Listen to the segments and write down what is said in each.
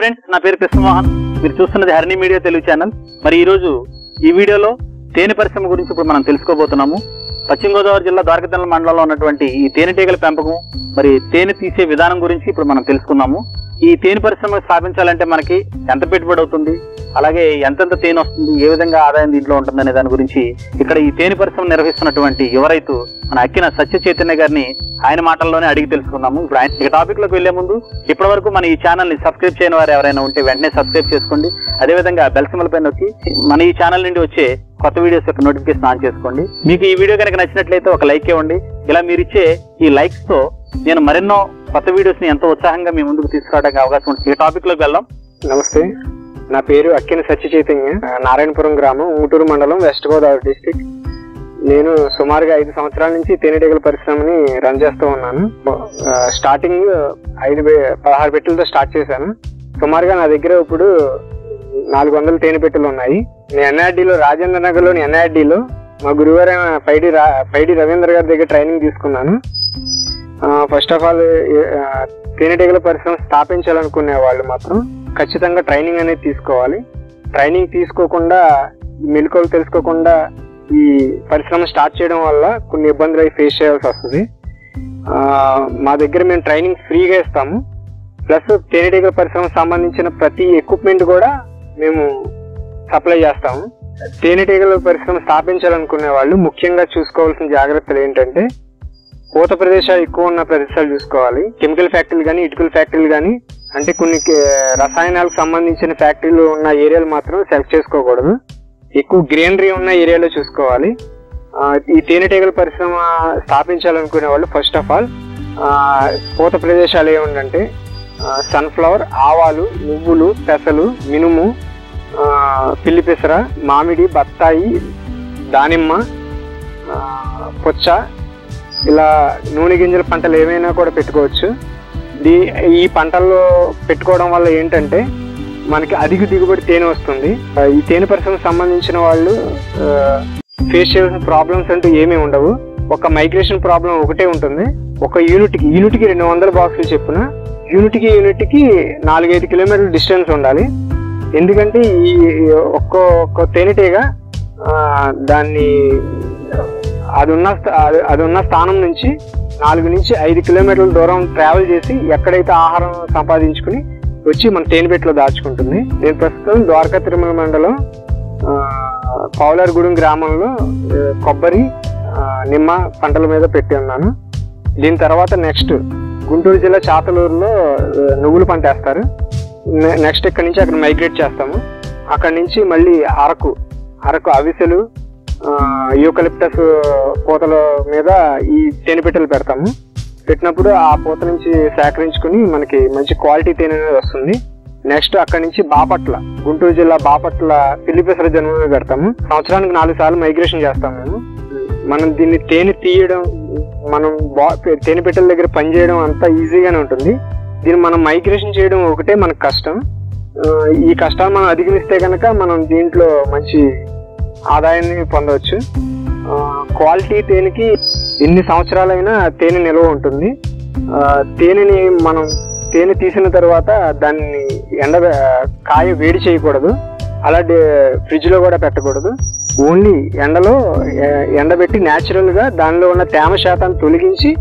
Friends నా పేరు కృష్ణమోహన్. మీరు చూస్తున్నది హరిణి మీడియా తెలుగు ఛానల్. మరి ఈ రోజు ఈ వీడియోలో తేనె పరిశ్రమ గురించి ఇప్పుడు మనం తెలుసుకోబోతున్నాము. పశ్చిమ గోదావరి జిల్లా ద్వారకతల మండలంలో ఉన్నటువంటి ఈ తేనెటీగల పెంపకం మరి తేనె తీసే విధానం గురించి ఇప్పుడు మనం తెలుసుకుందాము. ఈ తేనె పరిశ్రమ స్థాపించాలంటే మనకి ఎంత పెట్టుబడి అవుతుంది? అలాగే ఎంతెంత తేనె వస్తుంది ఏ విధంగా ఆదాయం దీంట్లో ఉంటుందనే దాని గురించి ఇక్కడ ఈ తేనె పరిశ్రమ నిర్వహిస్తున్నటువంటి యువరైతు మన అక్కిన సత్య చైతన్య గారిని ఆయన మాటల్లోనే అడిగి తెలుసుకుందాము. ఇప్పుడు ఆయన ఇక టాపిక్లోకి వెళ్ళే ముందు ఇప్పటి వరకు మన ఈ ఛానల్ని సబ్స్క్రైబ్ చేయని వారు ఎవరైనా ఉంటే వెంటనే సబ్స్క్రైబ్ చేసుకోండి. అదేవిధంగా బెల్ సింబల్ పైన వచ్చి మన ఈ ఛానల్ నుండి వచ్చే కొత్త వీడియోస్ యొక్క నోటిఫికేషన్ ఆన్ చేసుకోండి. మీకు ఈ వీడియో కనుక నచ్చినట్లయితే ఒక లైక్ ఇవ్వండి. ఇలా మీరు ఇచ్చే ఈ లైక్స్తో నేను మరెన్నో కొత్త వీడియోస్ని ఎంతో ఉత్సాహంగా మీ ముందుకు తీసుకురావడానికి అవకాశం ఉంటుంది ఈ టాపిక్లోకి వెళ్దాం. నమస్తే. నా పేరు అక్కిన సత్య చైతన్య నారాయణపురం గ్రామం ఊటూరు మండలం వెస్ట్ గోదావరి డిస్టిక్ నేను సుమారుగా ఐదు సంవత్సరాల నుంచి తేనెటీగల పరిశ్రమని రన్ చేస్తూ ఉన్నాను. స్టార్టింగ్ ఐదు పదహారు పెట్టెలతో స్టార్ట్ చేశాను. సుమారుగా నా దగ్గర ఇప్పుడు నాలుగు వందల తేనె పెట్టెలు ఉన్నాయి. నేను ఎన్ఆర్డీలో రాజేంద్ర నగర్లోని ఎన్ఆర్డీలో మా గురువారం పైడి రా పైడి రవీంద్ర గారి దగ్గర ట్రైనింగ్ తీసుకున్నాను. ఫస్ట్ ఆఫ్ ఆల్ తేనెటీగల పరిశ్రమ స్థాపించాలనుకునే వాళ్ళు మాత్రం ఖచ్చితంగా ట్రైనింగ్ అనేది తీసుకోవాలి. ట్రైనింగ్ తీసుకోకుండా మెలకువలు తెలుసుకోకుండా ఈ పరిశ్రమ స్టార్ట్ చేయడం వల్ల కొన్ని ఇబ్బందులు అవి ఫేస్ చేయాల్సి వస్తుంది. మా దగ్గర మేము ట్రైనింగ్ ఫ్రీగా ఇస్తాము. ప్లస్ తేనెటీగల పరిశ్రమకు సంబంధించిన ప్రతి ఎక్విప్మెంట్ కూడా మేము సప్లై చేస్తాము. తేనెటీగల పరిశ్రమ స్థాపించాలనుకునే వాళ్ళు ముఖ్యంగా చూసుకోవాల్సిన జాగ్రత్తలు ఏంటంటే పూత ప్రదేశాలు ఎక్కువ ఉన్న ప్రదేశాలు చూసుకోవాలి. కెమికల్ ఫ్యాక్టరీలు కానీ ఇటుకల ఫ్యాక్టరీలు కానీ అంటే కొన్ని రసాయనాలకు సంబంధించిన ఫ్యాక్టరీలు ఉన్న ఏరియాలు మాత్రం సెలెక్ట్ చేసుకోకూడదు. ఎక్కువ గ్రీనరీ ఉన్న ఏరియాలో చూసుకోవాలి. ఈ తేనెటీగల పరిశ్రమ స్థాపించాలనుకునే వాళ్ళు ఫస్ట్ ఆఫ్ ఆల్ పూత ప్రదేశాలు ఏముందంటే సన్ఫ్లవర్ ఆవాలు నువ్వులు పెసలు మినుము ఆ, పిల్లి పెసర మామిడి బత్తాయి దానిమ్మ పుచ్చ ఇలా నూనె గింజల పంటలు ఏమైనా కూడా పెట్టుకోవచ్చు. దీ ఈ పంటల్లో పెట్టుకోవడం వల్ల ఏంటంటే మనకి అధిక దిగుబడి తేనె వస్తుంది. ఈ తేనె పరిశ్రమకు సంబంధించిన వాళ్ళు ఫేస్ చేయాల్సిన ప్రాబ్లమ్స్ అంటూ ఏమీ ఉండవు. ఒక మైగ్రేషన్ ప్రాబ్లం ఒకటే ఉంటుంది. ఒక యూనిట్కి యూనిట్కి రెండు వందల బాక్సులు చెప్పున యూనిట్కి యూనిట్కి నాలుగైదు కిలోమీటర్ల డిస్టెన్స్ ఉండాలి. ఎందుకంటే ఈ ఒక్కో ఒక్కో తేనెటీగ దాన్ని అది ఉన్న అది- అది ఉన్న స్థానం నుంచి నాలుగు నుంచి ఐదు కిలోమీటర్ల దూరం ట్రావెల్ చేసి ఎక్కడైతే ఆహారం సంపాదించుకుని వచ్చి మన తేనెపెట్టులో దాచుకుంటుంది. నేను ప్రస్తుతం ద్వారకా తిరుమల మండలం పౌలర్గూడెం గ్రామంలో కొబ్బరి నిమ్మ పంటల మీద పెట్టి ఉన్నాను. దీని తర్వాత నెక్స్ట్ గుంటూరు జిల్లా చాతలూరులో నువ్వులు పంట వేస్తారు. నెక్స్ట్ ఇక్కడ నుంచి అక్కడ మైగ్రేట్ చేస్తాము. అక్కడ నుంచి మళ్ళీ అరకు అరకు అవిసెలు యూకలిప్టస్ పూతల మీద ఈ తేనెపెట్టెలు పెడతాము. పెట్టినప్పుడు ఆ పూత నుంచి సేకరించుకుని మనకి మంచి క్వాలిటీ తేనె అనేది వస్తుంది. నెక్స్ట్ అక్కడ నుంచి బాపట్ల గుంటూరు జిల్లా బాపట్ల పిల్లిపెసర జన్మ పెడతాము. సంవత్సరానికి నాలుగు సార్లు మైగ్రేషన్ చేస్తాము మేము. మనం దీన్ని తేనె తీయడం మనం బా- తేనె పెట్టెల దగ్గర పనిచేయడం అంతా ఈజీగానే ఉంటుంది. దీన్ని మనం మైగ్రేషన్ చేయడం ఒకటే మనకు కష్టం. ఈ కష్టాలు మనం అధిగమిస్తే కనుక మనం దీంట్లో మంచి ఆదాయాన్ని పొందవచ్చు. క్వాలిటీ తేనెకి ఎన్ని సంవత్సరాలైనా తేనె నిల్వ ఉంటుంది. తేనెని మనం తేనె తీసిన తర్వాత దాన్ని ఎండ కాయ వేడి చేయకూడదు. అలాంటి ఫ్రిడ్జ్లో కూడా పెట్టకూడదు. ఓన్లీ ఎండలో ఎండబెట్టి న్యాచురల్గా దానిలో ఉన్న తేమ శాతాన్ని తొలగించి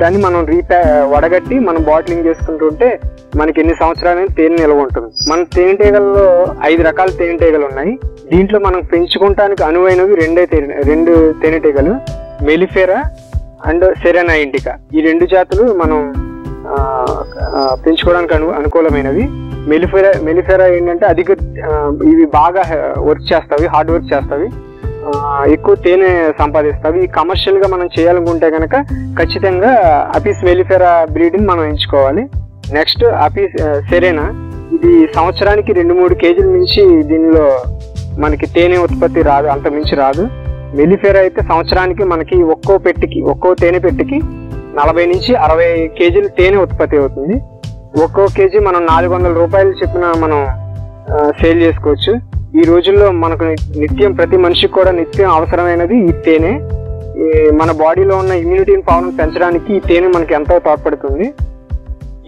దాన్ని మనం రీప్యా వడగట్టి మనం బాటిలింగ్ చేసుకుంటుంటే మనకి ఎన్ని సంవత్సరాలైనా తేనె నిల్వ ఉంటుంది. మన తేనెటీగల్లో ఐదు రకాల తేనెటీగలు ఉన్నాయి. దీంట్లో మనం పెంచుకోవటానికి అనువైనవి రెండే తేనె రెండు తేనెటీగలు మెలిఫెరా అండ్ సెరెనా ఇంటిక. ఈ రెండు జాతులు మనం పెంచుకోవడానికి అను అనుకూలమైనవి. మెలిఫెరా మెలిఫెరా ఏంటంటే అధిక ఇవి బాగా వర్క్ చేస్తావి హార్డ్ వర్క్ చేస్తావి ఎక్కువ తేనె సంపాదిస్తావి ఈ కమర్షియల్గా మనం చేయాలనుకుంటే కనుక ఖచ్చితంగా అపీస్ వెలిఫెరా బ్రీడ్ని మనం ఎంచుకోవాలి. నెక్స్ట్ అపీస్ సెరేనా ఇది సంవత్సరానికి రెండు మూడు కేజీల నుంచి దీనిలో మనకి తేనె ఉత్పత్తి రాదు అంత మించి రాదు. వెలిఫెరా అయితే సంవత్సరానికి మనకి ఒక్కో పెట్టికి ఒక్కో తేనె పెట్టికి నలభై నుంచి అరవై కేజీలు తేనె ఉత్పత్తి అవుతుంది. ఒక్కో కేజీ మనం నాలుగు వందల రూపాయలు చెప్పిన మనం సేల్ చేసుకోవచ్చు. ఈ రోజుల్లో మనకు నిత్యం ప్రతి మనిషికి కూడా నిత్యం అవసరమైనది ఈ తేనె. ఈ మన బాడీలో ఉన్న ఇమ్యూనిటీ పవర్ పెంచడానికి ఈ తేనె మనకి ఎంతో తోడ్పడుతుంది.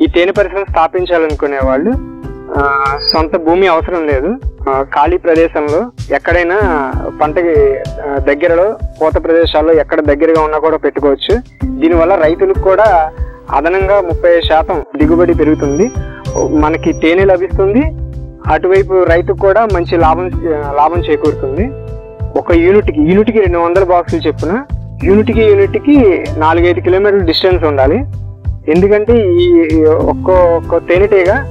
ఈ తేనె పరిశ్రమ స్థాపించాలనుకునే వాళ్ళు సొంత భూమి అవసరం లేదు. ఖాళీ ప్రదేశంలో ఎక్కడైనా పంటకి దగ్గరలో పూత ప్రదేశాల్లో ఎక్కడ దగ్గరగా ఉన్నా కూడా పెట్టుకోవచ్చు. దీనివల్ల రైతులకు కూడా అదనంగా ముప్పై శాతం దిగుబడి పెరుగుతుంది. మనకి తేనె లభిస్తుంది. అటువైపు రైతుకు కూడా మంచి లాభం లాభం చేకూరుతుంది. ఒక యూనిట్కి యూనిట్కి రెండు వందల బాక్సులు చెప్పున యూనిట్కి యూనిట్కి నాలుగైదు కిలోమీటర్ల డిస్టెన్స్ ఉండాలి. ఎందుకంటే ఈ ఒక్కో ఒక్కో తేనెటీగ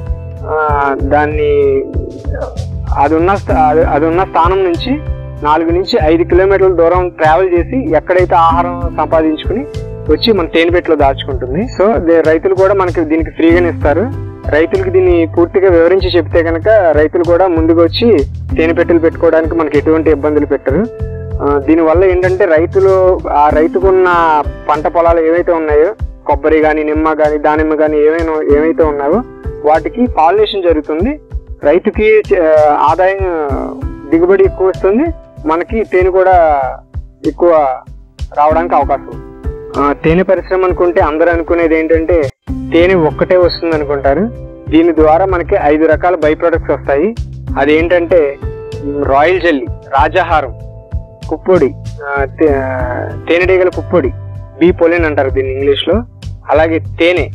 దాన్ని అది ఉన్న అది- అది ఉన్న స్థానం నుంచి నాలుగు నుంచి ఐదు కిలోమీటర్ల దూరం ట్రావెల్ చేసి ఎక్కడైతే ఆహారం సంపాదించుకుని వచ్చి మన తేనెపెట్టలో దాచుకుంటుంది. సో దే- రైతులు కూడా మనకి దీనికి ఫ్రీగానే ఇస్తారు. రైతులకు దీన్ని పూర్తిగా వివరించి చెప్తే కనుక రైతులు కూడా ముందుకు వచ్చి తేనె పెట్టెలు పెట్టుకోవడానికి మనకి ఎటువంటి ఇబ్బందులు పెట్టరు. దీనివల్ల ఏంటంటే రైతులు ఆ రైతుకున్న పంట పొలాలు ఏవైతే ఉన్నాయో కొబ్బరి కానీ నిమ్మ కానీ దానిమ్మ కానీ ఏమైనా ఏవైతే ఉన్నాయో వాటికి పాలినేషన్ జరుగుతుంది. రైతుకి ఆదాయం దిగుబడి ఎక్కువ వస్తుంది. మనకి తేనె కూడా ఎక్కువ రావడానికి అవకాశం తేనె పరిశ్రమ అనుకుంటే అందరూ అనుకునేది ఏంటంటే తేనె ఒక్కటే వస్తుంది అనుకుంటారు దీని ద్వారా మనకి ఐదు రకాల బై ప్రొడక్ట్స్ వస్తాయి. అదేంటంటే రాయల్ జెల్లీ రాజాహారం కుప్పొడి తే- తేనెటీగల కుప్పొడి బీ పొలిన్ అంటారు దీన్ని ఇంగ్లీష్లో. అలాగే తేనె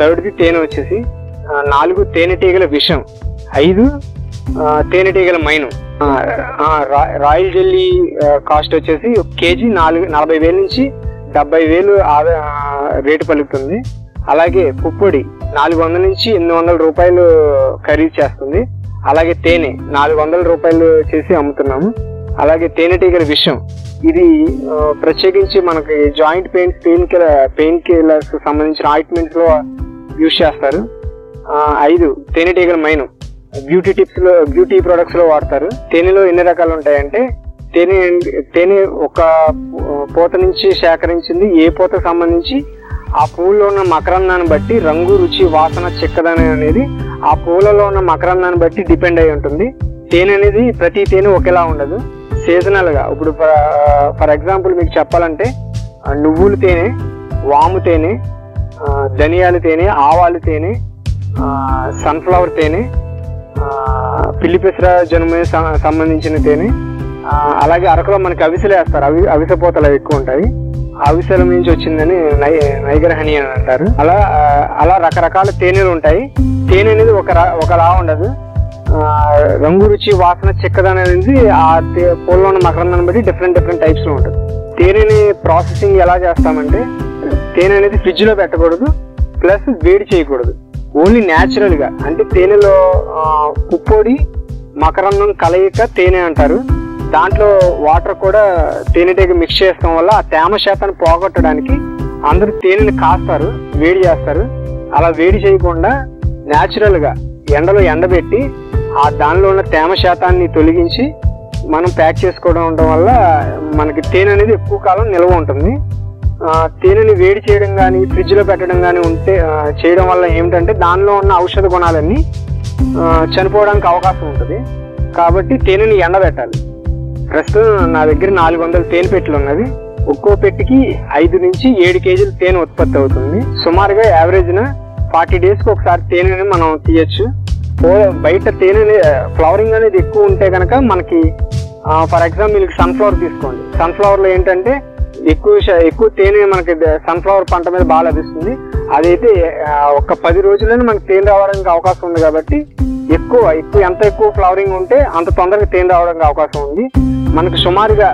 థర్డ్ది తేనె వచ్చేసి నాలుగు తేనెటీగల విషం ఐదు తేనెటీగల మైను. రాయల్ జెల్లీ కాస్ట్ వచ్చేసి ఒక కేజీ నాలుగు నలభై వేల నుంచి డెబ్బై వేలు ఆదా- రేటు పలుకుతుంది. అలాగే పుప్పొడి నాలుగు వందల నుంచి ఎనిమిది వందల రూపాయలు ఖరీదు చేస్తుంది. అలాగే తేనె నాలుగు వందల రూపాయలు చేసి అమ్ముతున్నాము. అలాగే తేనెటీగల విషయం ఇది ప్రత్యేకించి మనకి joint pain pain killer pain killers సంబంధించిన ఆయింట్మెంట్స్లో యూజ్ చేస్తారు. ఐదు తేనెటీగల మైను. బ్యూటీ టిప్స్లో బ్యూటీ ప్రొడక్ట్స్లో వాడతారు. తేనెలో ఎన్ని రకాలు ఉంటాయంటే తేనె తేనె ఒక పూత నుంచి సేకరించింది ఏ పూతకు సంబంధించి ఆ పూలలో ఉన్న మకరందాన్ని బట్టి రంగు రుచి వాసన చిక్కదనం అనేది ఆ పూలలో ఉన్న మకరందాన్ని బట్టి డిపెండ్ అయి ఉంటుంది. తేనె అనేది ప్రతి తేనె ఒకేలా ఉండదు. సీజనల్గా ఇప్పుడు ఫర్ ఎగ్జాంపుల్ మీకు చెప్పాలంటే నువ్వుల తేనె వాము తేనె ధనియాల తేనె ఆవాలు తేనె సన్ఫ్లవర్ తేనె పిల్లిపెసర పిల్లి జనుము సం- సంబంధించిన తేనె అలాగే అరకులో మనకి అవిసలు వేస్తారు. అవి అవిసపోతలు ఎక్కువ ఉంటాయి. ఆవిశలం నుంచి వచ్చిందని నై నైగర్ హనీ అని అంటారు. అలా అలా రకరకాల తేనెలు ఉంటాయి. తేనె అనేది ఒక ఒకలా ఉండదు. రంగు రుచి వాసన చిక్కదనం అనేది ఆ పూల్లో ఉన్న మకరందాన్ని బట్టి డిఫరెంట్ డిఫరెంట్ టైప్స్లో ఉంటుంది. తేనెని ప్రాసెసింగ్ ఎలా చేస్తామంటే తేనె అనేది ఫ్రిడ్జ్లో పెట్టకూడదు ప్లస్ వేడి చేయకూడదు. ఓన్లీ న్యాచురల్గా. అంటే తేనెలో ఆ, పుప్పొడి మకరందం కలయిక తేనె అంటారు. దాంట్లో వాటర్ కూడా తేనెటీగ మిక్స్ చేసుకోవడం వల్ల ఆ తేమ శాతాన్ని పోగొట్టడానికి అందరూ తేనెని కాస్తారు వేడి చేస్తారు. అలా వేడి చేయకుండా న్యాచురల్గా ఎండలో ఎండబెట్టి ఆ దానిలో ఉన్న తేమ శాతాన్ని తొలగించి మనం ప్యాక్ చేసుకోవడం ఉండడం వల్ల మనకి తేనె అనేది ఎక్కువ కాలం నిల్వ ఉంటుంది. తేనెని వేడి చేయడం కానీ ఫ్రిడ్జ్లో పెట్టడం కానీ ఉంటే చేయడం వల్ల ఏమిటంటే దానిలో ఉన్న ఔషధ గుణాలన్నీ చనిపోవడానికి అవకాశం ఉంటుంది. కాబట్టి తేనెని ఎండబెట్టాలి. ప్రస్తుతం నా దగ్గర నాలుగు వందల తేనె పెట్టెలు ఉన్నది ఒక్కో పెట్టికి ఐదు నుంచి ఏడు కేజీల తేనె ఉత్పత్తి అవుతుంది. సుమారుగా యావరేజ్న ఫార్టీ డేస్కి ఒకసారి తేనెని మనం తీయచ్చు. బయట తేనె ఫ్లవరింగ్ అనేది ఎక్కువ ఉంటే కనుక మనకి ఫర్ ఎగ్జాంపుల్ సన్ఫ్లవర్ తీసుకోండి. సన్ఫ్లవర్లో ఏంటంటే ఎక్కువ ఎక్కువ తేనె మనకి సన్ఫ్లవర్ పంట మీద బాగా లభిస్తుంది. అదైతే ఒక పది రోజుల్లోనే మనకి తేనె రావడానికి అవకాశం ఉంది కాబట్టి ఎక్కువ ఎక్కువ ఎంత ఎక్కువ ఫ్లవరింగ్ ఉంటే అంత తొందరగా తేనె రావడానికి అవకాశం ఉంది. మనకు సుమారుగా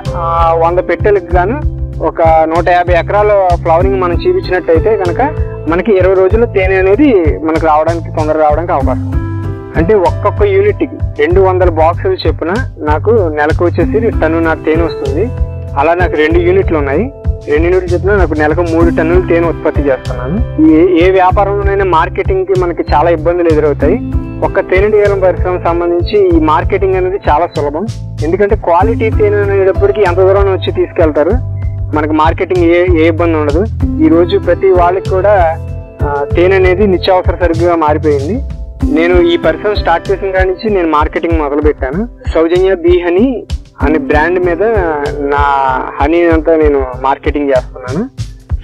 వంద పెట్టెలకు గాను ఒక నూట యాభై ఎకరాల ఫ్లవరింగ్ మనం చూపించినట్టయితే కనుక మనకి ఇరవై రోజుల్లో తేనె అనేది మనకు రావడానికి తొందరగా రావడానికి అవకాశం అంటే ఒక్కొక్క యూనిట్కి రెండు వందల బాక్సులు చెప్పున నాకు నెలకు వచ్చేసి టన్నున్నర తేనె వస్తుంది. అలా నాకు రెండు యూనిట్లు ఉన్నాయి. రెండు యూనిట్లు చెప్పిన నాకు నెలకు మూడు టన్నులు తేనె ఉత్పత్తి చేస్తున్నాను. ఏ ఏ వ్యాపారంలోనైనా మార్కెటింగ్కి మనకి చాలా ఇబ్బందులు ఎదురవుతాయి. ఒక్క తేనెటీగల పరిశ్రమ సంబంధించి ఈ మార్కెటింగ్ అనేది చాలా సులభం. ఎందుకంటే క్వాలిటీ తేనె అనేటప్పటికి ఎంత దూరం వచ్చి తీసుకెళ్తారు? మనకి మార్కెటింగ్ ఏ ఏ ఇబ్బంది ఉండదు. ఈ రోజు ప్రతి వాళ్ళకి కూడా తేనె అనేది నిత్యావసర సరుకుగా మారిపోయింది. నేను ఈ పరిశ్రమ స్టార్ట్ చేసిన కాడి నుంచి నేను మార్కెటింగ్ మొదలు పెట్టాను సౌజన్య బీ హనీ అనే బ్రాండ్ మీద నా హనీ అంతా నేను మార్కెటింగ్ చేస్తున్నాను.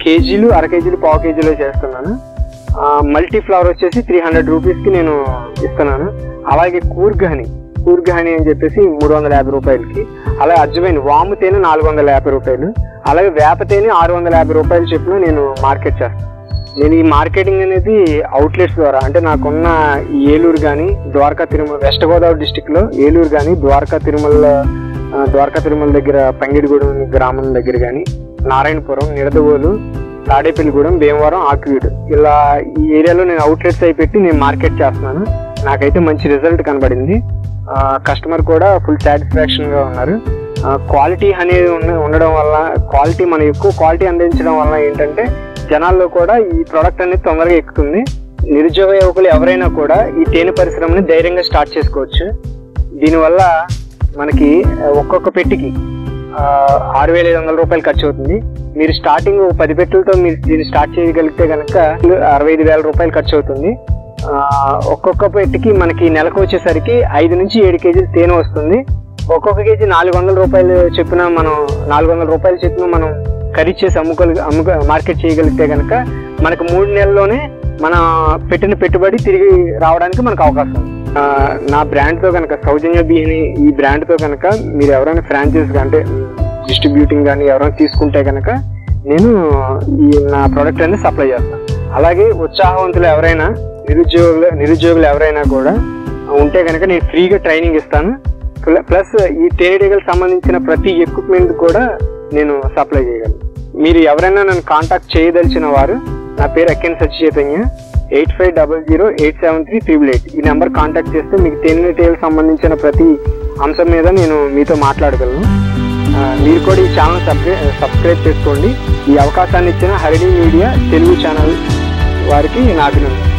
కేజీలు అర కేజీలు పావు కేజీలు చేస్తున్నాను. మల్టీ ఫ్లవర్ వచ్చేసి త్రీ హండ్రెడ్ రూపీస్కి నేను ఇస్తున్నాను. అలాగే కూర్గహని కూర్గహని అని చెప్పేసి మూడు వందల యాభై రూపాయలకి అలాగే అజ్వైన్ వాము తేనె నాలుగు వందల యాభై రూపాయలు అలాగే వేప తేనె ఆరు వందల యాభై రూపాయలు చెప్పిన నేను మార్కెట్ చేస్తాను. నేను ఈ మార్కెటింగ్ అనేది అవుట్లెట్స్ ద్వారా అంటే నాకున్న ఏలూరు కానీ ద్వారకా తిరుమల వెస్ట్ గోదావరి డిస్టిక్లో ఏలూరు కానీ ద్వారకా తిరుమల ద్వారకా తిరుమల దగ్గర పంగిడిగూడెం గ్రామం దగ్గర కానీ నారాయణపురం నిడదవోలు తాడేపల్లిగూడెం భీమవరం ఆక్యూడ్ ఇలా ఈ ఏరియాలో నేను అవుట్లెట్స్ అయి పెట్టి నేను మార్కెట్ చేస్తున్నాను. నాకైతే మంచి రిజల్ట్ కనబడింది. కస్టమర్ కూడా ఫుల్ సాటిస్ఫాక్షన్గా ఉన్నారు. క్వాలిటీ అనేది ఉండడం వల్ల క్వాలిటీ మనం ఎక్కువ క్వాలిటీ అందించడం వల్ల ఏంటంటే జనాల్లో కూడా ఈ ప్రోడక్ట్ అనేది తొందరగా ఎక్కుతుంది. నిరుద్యోగ యువకులు ఎవరైనా కూడా ఈ తేనె పరిశ్రమని ధైర్యంగా స్టార్ట్ చేసుకోవచ్చు. దీనివల్ల మనకి ఒక్కొక్క పెట్టికి ఆరు వేల ఐదు వందల రూపాయలు ఖర్చు అవుతుంది మీరు స్టార్టింగ్ పది పెట్టులతో మీరు దీన్ని స్టార్ట్ చేయగలిగితే కనుక అరవై ఐదు వేల రూపాయలు ఖర్చు అవుతుంది ఒక్కొక్క పెట్టికి మనకి నెలకు వచ్చేసరికి ఐదు నుంచి ఏడు కేజీలు తేనె వస్తుంది. ఒక్కొక్క కేజీ నాలుగు వందల రూపాయలు చెప్పిన మనం నాలుగు వందల రూపాయలు చెప్పిన మనం ఖరీదు చేసి అమ్ముకోగలి అమ్ముక మార్కెట్ చేయగలిగితే కనుక మనకు మూడు నెలల్లోనే మన పెట్టిన పెట్టుబడి తిరిగి రావడానికి మనకు అవకాశం ఉంది. నా బ్రాండ్తో కనుక సౌజన్య బిహని ఈ బ్రాండ్తో కనుక మీరు ఎవరైనా ఫ్రాంచైజ్ అంటే డిస్ట్రిబ్యూటింగ్ కానీ ఎవరైనా తీసుకుంటే కనుక నేను ఈ నా ప్రోడక్ట్ అనేది సప్లై చేస్తాను. అలాగే ఉత్సాహవంతులు ఎవరైనా నిరుద్యోగులు నిరుద్యోగులు ఎవరైనా కూడా ఉంటే కనుక నేను ఫ్రీగా ట్రైనింగ్ ఇస్తాను. ప్లస్ ఈ తేనెటీగలకు సంబంధించిన ప్రతి ఎక్విప్మెంట్ కూడా నేను సప్లై చేయగలను. మీరు ఎవరైనా నన్ను కాంటాక్ట్ చేయదలిచిన వారు నా పేరు Akken Sachi Chaitanya eight five double zero eight seven three triple eight. ఈ నెంబర్ కాంటాక్ట్ చేస్తే మీకు తేనెటీగలకు సంబంధించిన ప్రతి అంశం మీద నేను మీతో మాట్లాడగలను. మీరు కూడా ఈ ఛానల్ సబ్స్క్రైబ్ సబ్స్క్రైబ్ చేసుకోండి. ఈ అవకాశాన్ని ఇచ్చిన హరిణి మీడియా తెలుగు ఛానల్ వారికి నా అభినందన